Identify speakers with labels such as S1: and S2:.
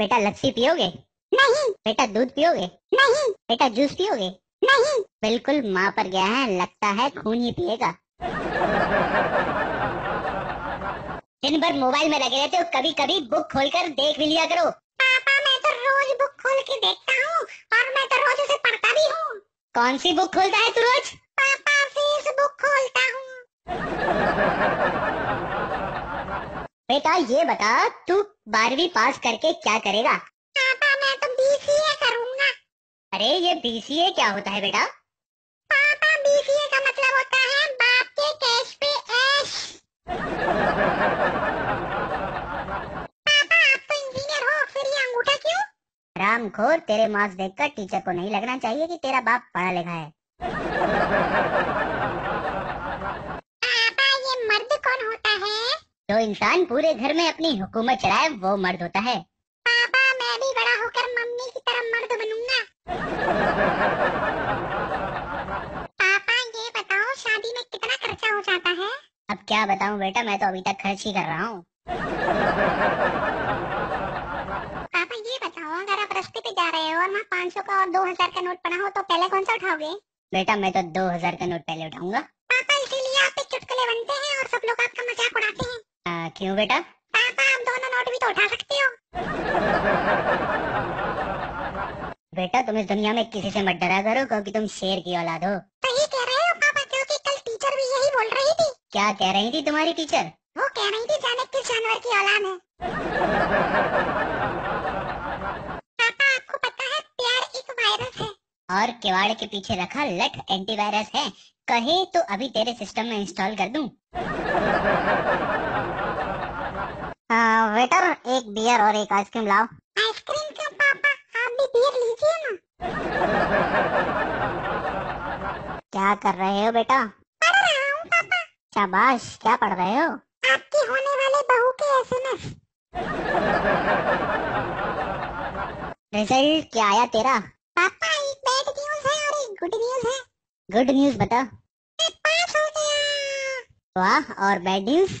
S1: बेटा लस्सी पियोगे?
S2: नहीं।
S1: बेटा दूध पियोगे?
S2: नहीं।
S1: बेटा जूस पियोगे?
S2: नहीं।
S1: बिल्कुल माँ पर गया है, लगता है खून ही पिएगा। दिन भर मोबाइल में लगे रहते हो कभी कभी बुक खोलकर देख भी लिया करो।
S2: पापा, मैं तो रोज बुक खोल के देखता हूँ, और मैं तो रोज उसे पढ़ता भी हूँ।
S1: कौन सी बुक खोलता है तू रोज?
S2: पापा फेसबुक खोलता हूँ
S1: बेटा ये बता तू बारहवीं पास करके क्या करेगा?
S2: पापा मैं तो बीसीए करूँगा।
S1: अरे ये बीसीए क्या होता है बेटा?
S2: पापा बीसीए का मतलब होता है बाप के कैश पे ऐश। पापा आप तो इंजीनियर हो फिर ये अंगूठा क्यों?
S1: रामखोर तेरे मार्क्स देखकर टीचर को नहीं लगना चाहिए कि तेरा बाप पढ़ा लिखा है। जो इंसान पूरे घर में अपनी हुकूमत चलाए वो मर्द होता है।
S2: पापा मैं भी बड़ा होकर मम्मी की तरह मर्द बनूँगा। पापा ये बताओ शादी में कितना खर्चा हो जाता है?
S1: अब क्या बताऊँ बेटा मैं तो अभी तक खर्च ही कर रहा हूँ।
S2: पापा ये बताओ अगर आप रास्ते पे जा रहे हो और वहाँ पाँच सौ का और दो हज़ार का नोट पड़ा हो तो पहले कौन सा उठाओगे?
S1: बेटा मैं तो दो हज़ार का नोट पहले उठाऊँगा।
S2: पापा इसीलिए आप चुटकुले बनते हैं और सब लोग आपका मज़ाक उड़ाते हैं
S1: आ, क्यों बेटा?
S2: पापा आप दोनों नोट भी तो उठा सकते हो।
S1: बेटा तुम इस दुनिया में किसी से मत डरा करो क्योंकि तुम शेर की औलाद हो।
S2: सही कह रहे हो पापा क्योंकि कल टीचर भी यही बोल रही थी।
S1: क्या कह रही थी तुम्हारी टीचर
S2: वो कह रही थी जाने किस जानवर की औलाद है। पापा आपको पता है प्यार एक वायरस है।
S1: और किवाड़ के पीछे रखा लठ एंटीवायरस है। कहे तो अभी तेरे सिस्टम में इंस्टॉल कर दूँ। वेटर एक बियर और एक आइसक्रीम लाओ।
S2: आइसक्रीम क्यों पापा आप भी बियर लीजिए ना।
S1: क्या कर रहे हो बेटा?
S2: पढ़ रहा हूँ पापा।
S1: शाबाश क्या पढ़ रहे हो?
S2: आपकी होने वाले बहू के एसएमएस
S1: रिज़ल्ट क्या आया तेरा?
S2: पापा एक बैड न्यूज़ है और एक गुड न्यूज़ है।
S1: गुड न्यूज़ बता।
S2: मैं पास हो गया।
S1: वाह और बैड न्यूज़